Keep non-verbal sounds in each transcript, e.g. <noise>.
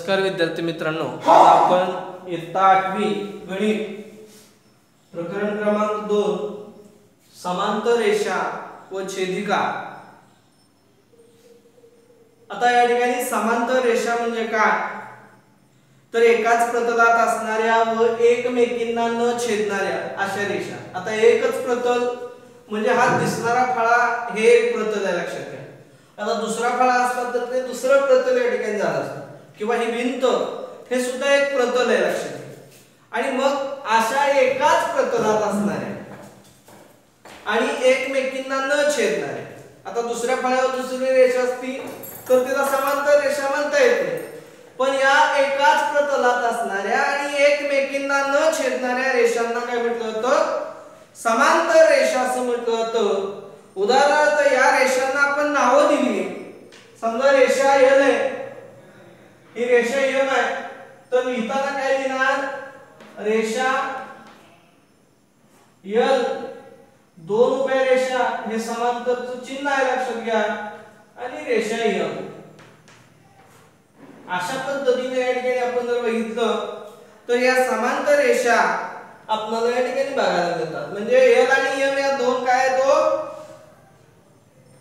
नमस्कार विद्यार्थी मित्रांनो आज आपण इयत्ता आठवी गणित प्रकरण क्रमांक दोन समांतर रेषा व छेदिका. आता या ठिकाणी समांतर रेषा म्हणजे काय? तर एकाच प्रतलात असणाऱ्या व एकमेकींना न छेदणाऱ्या अशा रेषा. आता एकच प्रतल म्हणजे हा दिसणारा फळा हे एक प्रतल आहे लक्षात घ्या. आता दुसरा फळा असला तर ते दुसरं प्रतल या ठिकाणी झालं असतं. किंवा ही भिंत हे सुद्धा एक प्रतल आहे लक्षात आणि मग अशा एकाच प्रतलात असणाऱ्या आणि एकमेकींना न छेदणारे आता दुसऱ्या फळ्यावर दुसरी रेषा असती तर तिला समांतर रेषा म्हणता येते. पण या एकाच प्रतलात असणाऱ्या आणि एकमेकींना न छेदणाऱ्या रेषांना काय म्हटलं होतं? समांतर रेषा असं म्हटलं होतं. उदाहरणार्थ या रेषांना आपण नावं दिली. समजा रेषा एल आहे. ही रेषा एम आहे. तर लिहिताना काय लिहिणार? रेषा यल दोन उभ्या रेषा हे समांतरचं चिन्ह आहे लक्षात घ्या. आणि रेषा यम अशा पद्धतीने या ठिकाणी आपण जर बघितलं तर या समांतर रेषा आपल्याला या ठिकाणी बघायला मिळतात. म्हणजे एल आणि एम या दोन काय तो हो?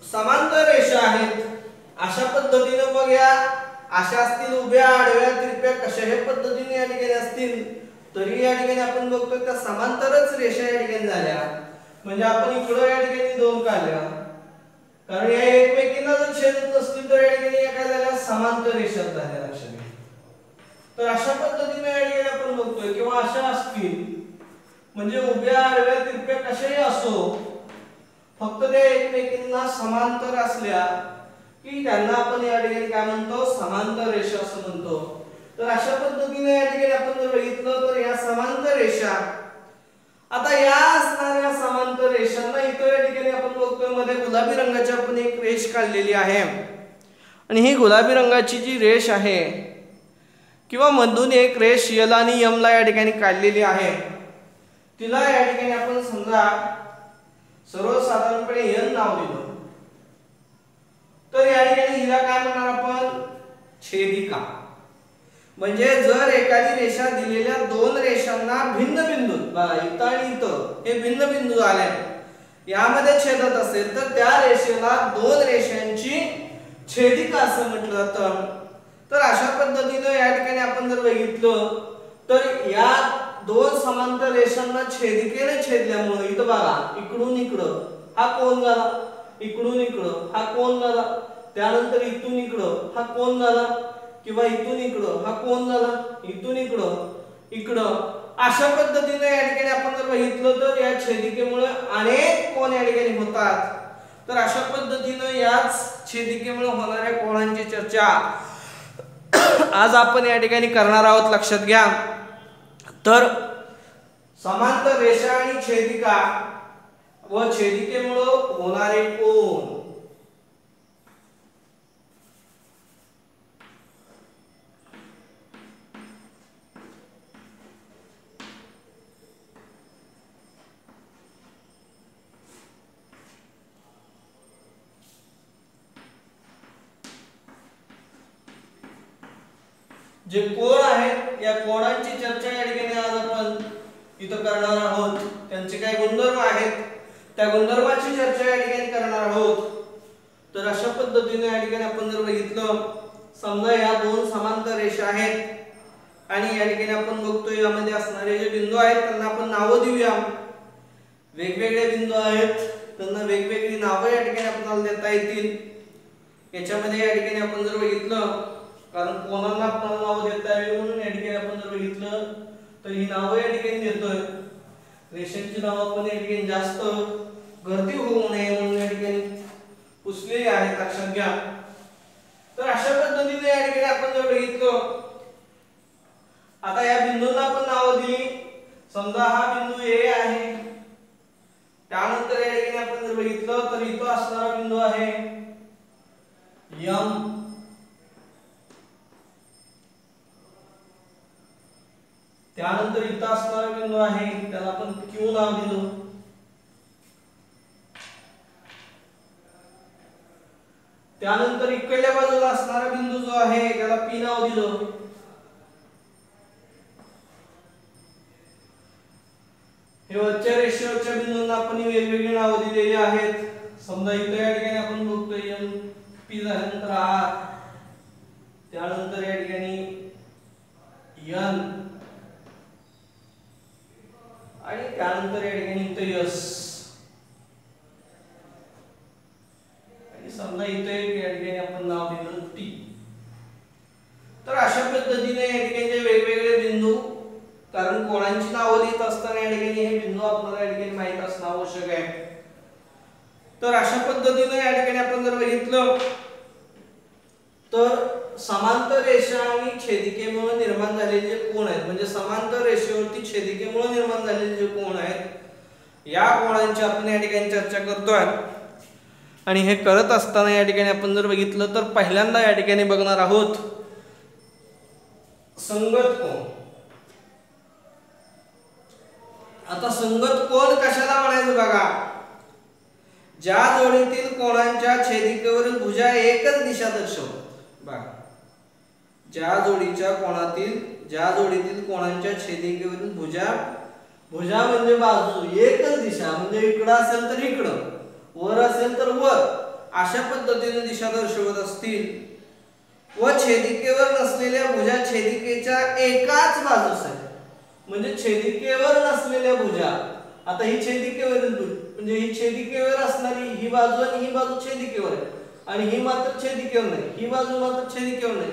समांतर रेषा आहेत. अशा पद्धतीने मग या अशा असतील उभ्या आडव्या तिरप्या कशाही पद्धतीने या ठिकाणी असतील तरी या ठिकाणी आपण बघतो त्या समांतरच रेषा या ठिकाणी झाल्या. म्हणजे आपण इकडं या ठिकाणी दोन काढल्या. कारण या एकमेकींना जर छेदत नसतील तर या ठिकाणी या काय झाल्या समांतर रेषा झाल्या लक्षात घ्या. तर अशा पद्धतीने या ठिकाणी आपण बघतोय किंवा अशा असतील म्हणजे उभ्या आडव्या तिरप्या कशाही असो फक्त त्या एकमेकींना समांतर असल्या की त्यांना आपण या ठिकाणी काय म्हणतो? समांतर रेषा असं म्हणतो. तर अशा पद्धतीने या ठिकाणी आपण जर बघितलं तर या समांतर रेषा आता या असणाऱ्या समांतर रेषांना इथं या ठिकाणी आपण बघतोयमध्ये गुलाबी रंगाची आपण एक रेष काढलेली आहे. आणि ही गुलाबी रंगाची जी रेष आहे किंवा मधून एक रेष यल आणि यमला या ठिकाणी काढलेली आहे तिला या ठिकाणी आपण समजा सर्वसाधारणपणे यन नाव दिलं. तर या ठिकाणी हिला काय म्हणणार आपण? छेदिका. म्हणजे जर एखादी रेषा दिलेल्या दोन रेषांना भिन्न बिंदू इथं आणि इथं हे भिन्न बिंदू आले यामध्ये छेदत असेल तर त्या रेषेला दोन रेषांची छेदिका असं म्हटलं जातं तर अशा पद्धतीनं या ठिकाणी आपण जर बघितलं तर या दोन समांतर रेषांना छेदिकेने छेदल्यामुळे इथं बघा इकडून इकडं हा कोण झाला? इकडून इकडं हा कोण झाला त्यानंतर इथून इकडं हा कोण झाला किंवा इथून इकडं हा कोण झाला इथून इकडं इकडं. अशा पद्धतीने या ठिकाणी आपण जर बघितलं तर या छेदिकेमुळे अनेक कोण या ठिकाणी होतात. तर अशा पद्धतीनं याच छेदिकेमुळे होणाऱ्या कोणांची चर्चा आज आपण या ठिकाणी करणार आहोत लक्षात घ्या. तर समांतर रेषा आणि छेदिका व छेदिकेमुळं होणारे कोण? जे कोण आहेत या कोणांची चर्चा या ठिकाणी आज आपण इथं करणार आहोत? त्यांचे काय गुणधर्म आहेत? त्या गुणधर्माची चर्चा या ठिकाणी करणार आहोत. तर अशा पद्धतीने या ठिकाणी आपण जर बघितलं समजा या दोन समांतर रेषा आहेत आणि या ठिकाणी आपण बघतो यामध्ये असणारे जे बिंदू आहेत त्यांना आपण नावं देऊया. वेगवेगळे बिंदू आहेत त्यांना वेगवेगळी नावं या ठिकाणी आपल्याला देता येतील. याच्यामध्ये या ठिकाणी आपण जर बघितलं कारण कोणाला आपल्याला नाव देता येईल म्हणून या ठिकाणी आपण जर बघितलं तर ही नावं या ठिकाणी देतोय. रेषांची नावं आपण या ठिकाणी जास्त गर्दी होऊ नये म्हणून या ठिकाणी पुसलेली आहेत लक्षात घ्या. त्यानंतर इकडल्या बाजूला असणारा बिंदू जो आहे त्याला पी नाव दिलं. हे वरच्या रेषेवरच्या बिंदूंना आपण वेगवेगळी नावं दिलेली आहेत. समजा इथे या ठिकाणी आपण बघतोय एम पी झाल्यानंतर आर त्यानंतर या ठिकाणी यन आणि त्यानंतर या ठिकाणी इथं यस आणि समजा इथे पद्धतीने या ठिकाणी वेगवेगळे बिंदू कारण कोणाची नावं लिहित असताना या ठिकाणी हे बिंदू आपल्याला या ठिकाणी माहीत असणं आवश्यक आहे. तर अशा पद्धतीने या ठिकाणी आपण जर बघितलं तर समांतर रेषा आणि छेदिकेमुळे निर्माण झालेले जे कोण आहेत म्हणजे समांतर रेषेवरती छेदिकेमुळे निर्माण झालेले जे कोण आहेत या कोणांची आपण या ठिकाणी चर्चा करतोय. आणि हे करत असताना या ठिकाणी आपण जर बघितलं तर पहिल्यांदा या ठिकाणी बघणार आहोत संगत कोण? आता संगत कोण कशाला म्हणायचं बघा? ज्या जोडीतील कोणांच्या छेदिकेवरील भुजा एकच दिशा दर्शवतात बघा. ज्या जोडीच्या कोणातील ज्या जोडीतील कोणांच्या छेदिकेवरील भुजा भुजा म्हणजे बाजू एकच दिशा. म्हणजे इकडं असेल तर इकडं वर असेल तर वर. अशा पद्धतीने दिशा दर्शवत असतील. व छेदिकेवर नसलेल्या भुजा छेदिकेच्या एकाच बाजूस आहे म्हणजे छेदिकेवर नसलेल्या भुजा. आता ही छेदिकेवरील भुज म्हणजे ही छेदिकेवर असणारी ही बाजू आणि ही बाजू छेदिकेवर आहे. आणि ही मात्र छेदिकेवर नाही. ही बाजू मात्र छेदिकेवर नाही.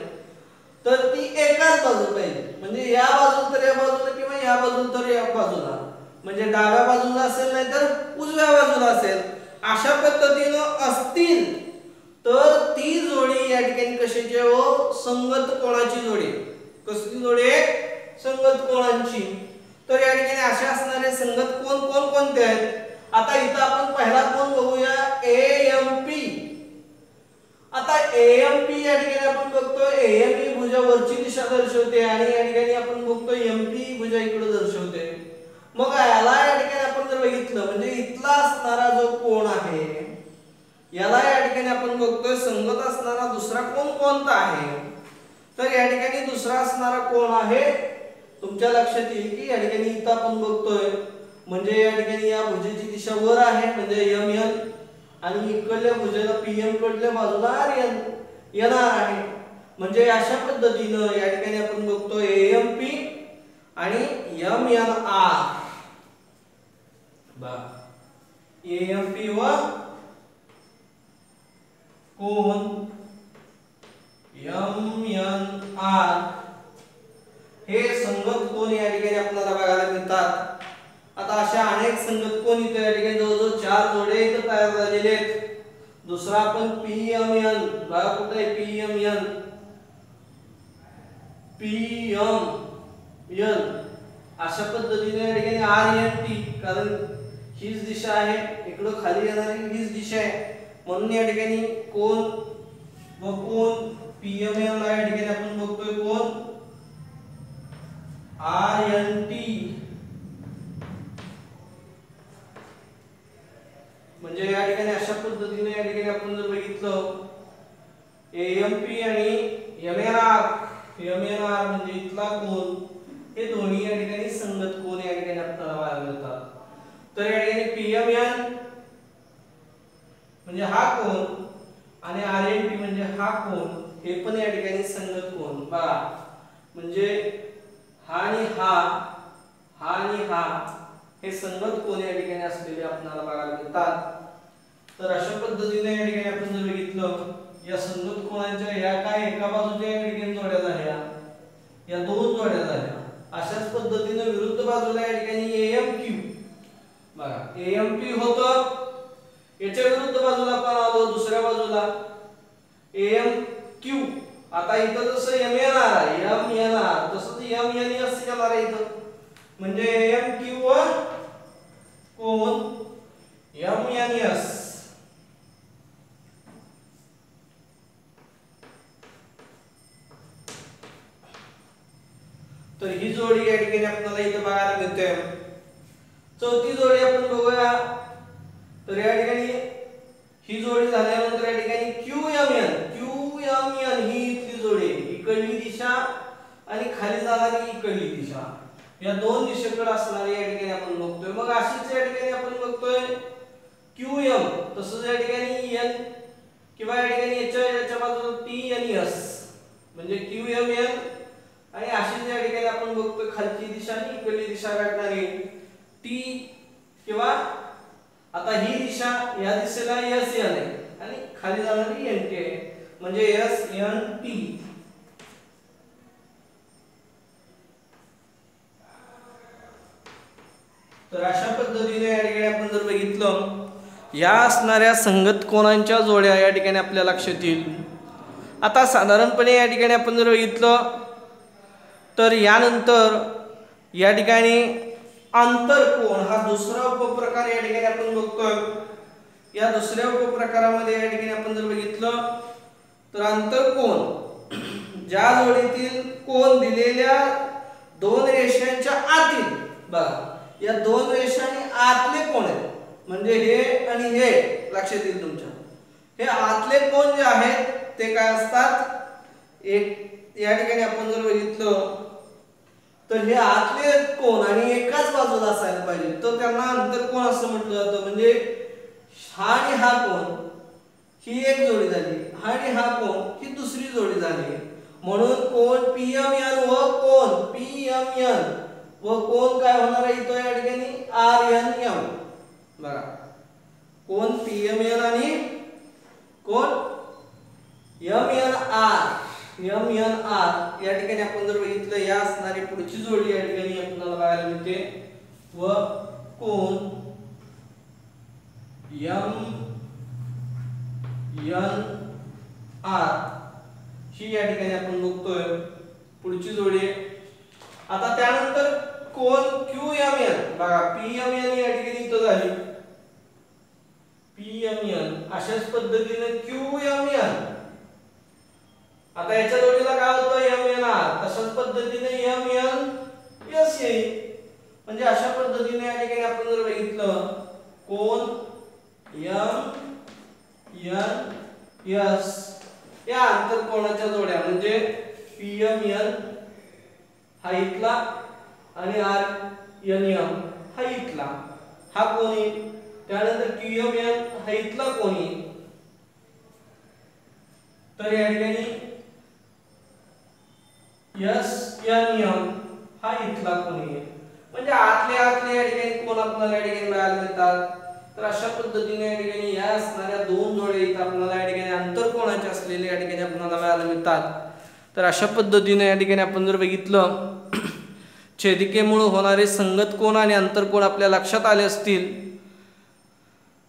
तर ती एकाच बाजू पाहिजे. म्हणजे या बाजून तर या बाजूला किंवा या बाजून तर या बाजूला. म्हणजे डाव्या बाजूला असेल नाही तर उजव्या बाजूला असेल. अशा पद्धतीनं असतील तर ती जोडी या ठिकाणी कशाची आहे हो संगत कोणाची जोडी? कसली जोडी आहे? संगत कोणांची? तर या ठिकाणी अशा असणारे संगत कोण कोण कोणते आहेत? आता इथं आपण पहिला कोण बघूया? ए एम पी आता एम पी या ठिकाणी आपण बघतो एम पी भुजा वरची दिशा दर्शवते आणि या ठिकाणी आपण बघतो एम पी भुजा इकडे दर्शवते मग याला या ठिकाणी आपण जर बघितलं म्हणजे इथला असणारा जो कोण आहे याला या ठिकाणी आपण बघतोय संगत असणारा दुसरा कोण कोणता आहे? तर या ठिकाणी दुसरा असणारा कोण आहे? तुमच्या लक्षात येईल की या ठिकाणी इथं आपण बघतोय म्हणजे या ठिकाणी या भुजेची दिशा वर आहे म्हणजे एम एन आणि इकडल्या भुजेला पीएम कडल्या बाजूला आर एन येणार आहे. म्हणजे अशा पद्धतीनं या ठिकाणी आपण बघतो एम पी आणि M N R M P व कोण? M N R. हे संगत कोण या ठिकाणी आपल्याला बघायला मिळतात? आता अशा अनेक संगत कोण इथे या ठिकाणी? जवळजवळ चार जोडे इथे तयार झालेले आहेत. दुसरा आपण पी एम एन बघा कुठे आहे P M N P M N अशा पद्धतीने या ठिकाणी आर एन टी. कारण हीच दिशा आहे. इकडं खाली येणारी हीच दिशा आहे. म्हणून या ठिकाणी कोण व कोण पी एम ला या ठिकाणी आपण बघतोय कोण? आर एन टी म्हणजे या ठिकाणी अशा पद्धतीने या ठिकाणी आपण जर बघितलं एम पी आणि M N R M N R म्हणजे इथला कोण हे दोन्ही या ठिकाणी संगत कोण या ठिकाणी आपल्याला पाहायला मिळतात तर या ठिकाणी पी एम एन म्हणजे हा कोण आणि आर एन टी म्हणजे हा कोण हे पण या ठिकाणी संगत कोण बघा म्हणजे हा आणि हा हा आणि हा हे संगत कोण या ठिकाणी असलेले आपल्याला बघायला मिळतात तर अशा पद्धतीने या ठिकाणी आपण जर बघितलं या संगत कोणाच्या ह्या काय एका बाजूच्या या ठिकाणी जोड्या झाल्या या दोन जोड्या झाल्या अशाच पद्धतीने विरुद्ध बाजूला या ठिकाणी एम क्यू बघा एम पी होतं. याच्या विरुद्ध बाजूला आपण आलो दुसऱ्या बाजूला. एम क्यू आता इथं जसं M N R M N R तसंच एम एन एस येणार आहे इथं. म्हणजे एम क्यू वर कोण? एम एन एस तर ही जोडी या ठिकाणी आपल्याला इथं बघायला मिळते. चौथी जोडी आपण बघूया. तर या ठिकाणी ही जोडी झाल्यानंतर या ठिकाणी Q M N Q M N ही इथली जोडी आहे. इकडली दिशा आणि खाली जाणारी इकडली दिशा. या दोन दिशेकडे असणारी या ठिकाणी आपण बघतोय. मग अशीच या ठिकाणी आपण बघतोय क्यू एम तसंच या ठिकाणी एन किंवा या ठिकाणी याच्या याच्या बाजूला टी एन एस म्हणजे क्यू एम एन आणि अशीच या ठिकाणी आपण बघतोय खालची दिशा आणि इकडली दिशा काढणारी. टी किंवा आता ही दिशा या दिशेला एस एन आहे. आणि खाली जाणारी एन टी आहे. म्हणजे एस एन टी तर अशा पद्धतीने या ठिकाणी आपण जर बघितलं या असणाऱ्या संगत कोणांच्या जोड्या या ठिकाणी आपल्या लक्षात येईल? आता साधारणपणे या ठिकाणी आपण जर बघितलं तर यानंतर या ठिकाणी आंतरकोण हा दुसरा उपप्रकार या ठिकाणी आपण बघतोय. या दुसऱ्या उपप्रकारामध्ये या ठिकाणी आपण जर बघितलं तर आंतरकोण ज्या जोडीतील कोण दिलेल्या दोन रेषांच्या आतील बघा या दोन रेषांनी आतले कोण आहेत. म्हणजे हे आणि हे लक्षात येईल तुमच्या. हे आतले कोण जे आहेत ते काय असतात? एक या ठिकाणी आपण जर बघितलं तर हे आतले कोण आणि एकाच बाजूला असायला पाहिजे. तर त्यांना अंतर कोण असं म्हटलं जातं? म्हणजे हा आणि हा कोण ही एक जोडी झाली. हा आणि हा कोण ही दुसरी जोडी झाली. म्हणून कोण पी एम एन व कोण पी एम एन व कोण काय होणार आहे इथं या ठिकाणी? आर एन एम बघा. कोण पी एम एन आणि कोण M N R M N R या ठिकाणी आपण जर बघितलं या असणारी पुढची जोडी या ठिकाणी आपल्याला बघायला मिळते. व कोण एम एन आर ही या ठिकाणी आपण बघतोय. पुढची जोडी आता त्यानंतर कोण क्यू एम एन बघा पी एम एन या ठिकाणी इथं झाली. पी एम एन अशाच पद्धतीने क्यू एम एन आता याच्या जोडीला काय होतं? एम एन आर तशाच पद्धतीने एम एन एस येईल म्हणजे अशा पद्धतीने या ठिकाणी आपण जर बघितलं कोण एम एन एस या आंतरकोणाच्या जोड्या म्हणजे पी एम एन हा इथला आणि आर एन एम हा इथला हा कोणी त्यानंतर क्यू एम एन हा इथला कोणी तर या ठिकाणी यस एन एम हा इथला कोण आहे? म्हणजे आतले आतले या ठिकाणी कोण आपल्याला या ठिकाणी मिळाले मिळतात तर अशा पद्धतीने या ठिकाणी या असणाऱ्या दोन जोड्या इथं आपल्याला या ठिकाणी आंतरकोणाचे असलेले या ठिकाणी आपल्याला मिळायला मिळतात तर अशा पद्धतीने या ठिकाणी आपण जर बघितलं <clears throat> छेदिकेमुळे होणारे संगत कोण आणि अंतरकोण आपल्या लक्षात आले असतील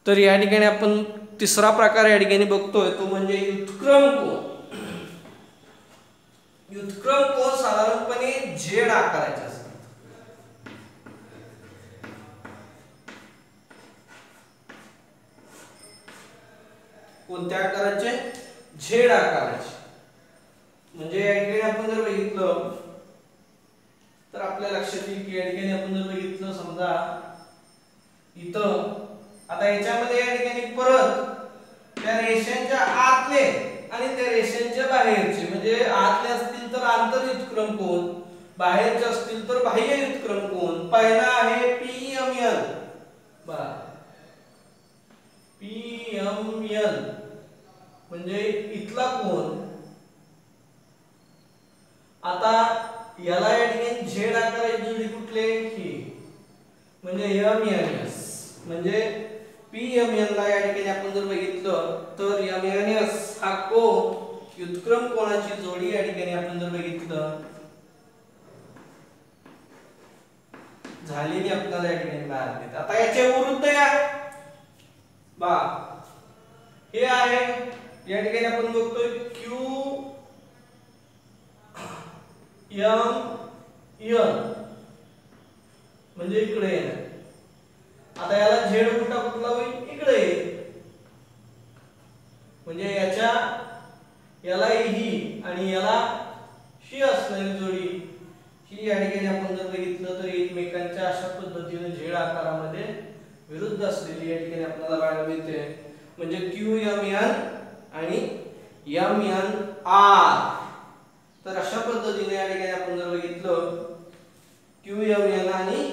तर या ठिकाणी आपण तिसरा प्रकार या ठिकाणी बघतोय तो म्हणजे उत्क्रम कोण व्युत्क्रम कोण साधारणपणे झेड आकाराचे असतात. कोणत्या आकाराचे? झेड आकाराचे. म्हणजे या ठिकाणी आपण जर बघितलं तर आपल्या लक्षात येईल की या ठिकाणी आपण जर बघितलं समजा इथं आता याच्यामध्ये या ठिकाणी परत त्या रेषांच्या आतले आणि त्या रेषांच्या बाहेरचे म्हणजे व्युत्क्रम कोण? बाहेरचे असतील तर बाह्य व्युत्क्रम कोण? पहिला आहे पीएमएल एन बघा पी एन म्हणजे इथला कोण? आता याला या ठिकाणी झेड आकाराची जोडी कुठले ही. म्हणजे एम एन एस म्हणजे पी एम एन ला या ठिकाणी आपण जर बघितलं तर एम एन एस हा कोण? व्युत्क्रम कोणाची जोडी या ठिकाणी आपण जर बघितलं झालेली आपल्याला या ठिकाणी मिळाली आता याचे विरुद्ध या. बा हे आहे. या ठिकाणी आपण बघतोय क्यू एम एन म्हणजे इकडे येणार आता याला झेड कुठला कुठला होईल? इकडे म्हणजे याच्या याला ही आणि याला शी असणारी जोडी ही या ठिकाणी आपण जर बघितलं तर एकमेकांच्या अशा पद्धतीने झेड आकारामध्ये विरुद्ध असलेली या ठिकाणी आपल्याला बघायला मिळते. म्हणजे क्यू एम एन आणि एम एन आर तर अशा पद्धतीने या ठिकाणी आपण जर बघितलं क्यू एम एन आणि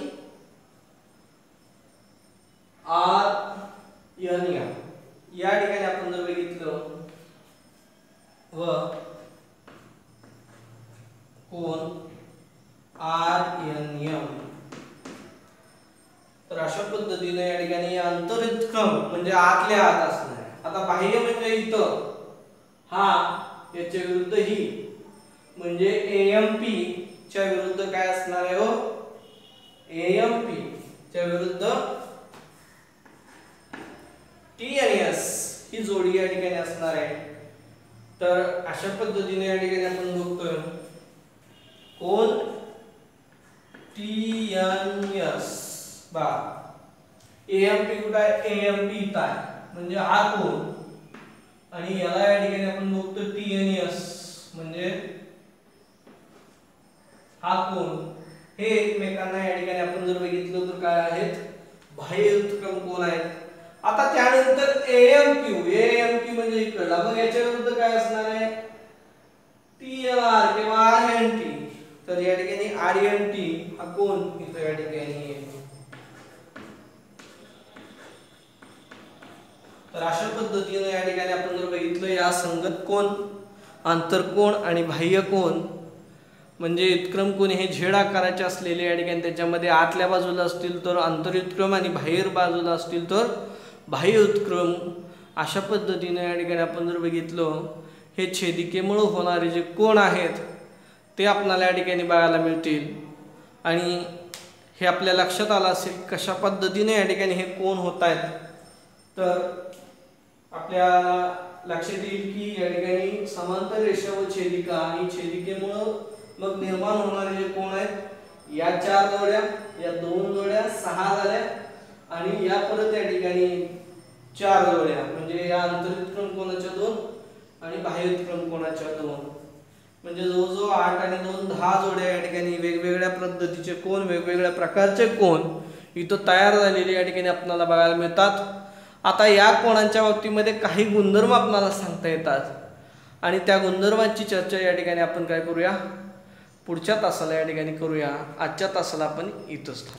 आर एन या ठिकाणी आपण व कोण आर एन एम. तर अशा पद्धतीने या ठिकाणी अंतरित क्रम म्हणजे आतल्या आत असणार आता बाह्य म्हणजे इथं. हा याच्या विरुद्ध ही. म्हणजे एम पी च्या विरुद्ध काय असणार आहे हो? एम पी च्या विरुद्ध टी आणि एस ही जोडी या ठिकाणी असणार आहे. तर अशा पद्धतीने या ठिकाणी आपण बघतोय. कोण? टी एन एस बा. एएमपी कुठं आहे? एएमपी इथं आहे. म्हणजे हा कोण? आणि याला या ठिकाणी आपण बघतो टी एन एस म्हणजे हा कोण? हे एकमेकांना या ठिकाणी आपण जर बघितलं तर काय आहेत? बाह्य उत्क्रम कोण आहेत? आता त्यानंतर एएमक्यू एएमक्यू हो. म्हणजे इकडला मग याच्या विरुद्ध काय असणार आहे? टी एन आर किंवा आर एन टी तर या ठिकाणी आर एन टी हा कोण? इथं या ठिकाणी. तर अशा पद्धतीनं या ठिकाणी आपण जर बघितलं या संगत कोण? आंतरकोण आणि बाह्य कोण? म्हणजे उत्क्रम कोण? हे झेड आकाराचे असलेले या ठिकाणी. त्याच्यामध्ये आतल्या बाजूला असतील तर आंतरयुत्क्रम आणि बाहेर बाजूला असतील तर बाह्य उत्क्रम अशा पद्धतीने या ठिकाणी आपण जर बघितलं हे छेदिकेमुळं होणारे जे कोण आहेत ते आपल्याला या ठिकाणी बघायला मिळतील. आणि हे आपल्या लक्षात आलं असेल कशा पद्धतीने या ठिकाणी हे कोण होत आहेत तर आपल्या लक्षात येईल की या ठिकाणी समांतर रेषा व छेदिका आणि छेदिकेमुळं मग निर्माण होणारे जे कोण आहेत या चार जोड्या या दोन जोड्या सहा झाल्या आणि या परत या ठिकाणी चार जोड्या म्हणजे या अंतरितक्रम कोणाच्या दोन आणि बाह्यक्रम कोणाच्या दोन. म्हणजे जवळजवळ आठ आणि दोन दहा जोड्या या ठिकाणी वेगवेगळ्या पद्धतीचे कोण वेगवेगळ्या प्रकारचे कोण इथं तयार झालेले या ठिकाणी आपल्याला बघायला मिळतात. आता या कोणांच्या बाबतीमध्ये काही गुणधर्म आपल्याला सांगता येतात. आणि त्या गुणधर्मांची चर्चा या ठिकाणी आपण काय करूया? पुढच्या तासाला या ठिकाणी करूया. आजच्या तासाला आपण इथंच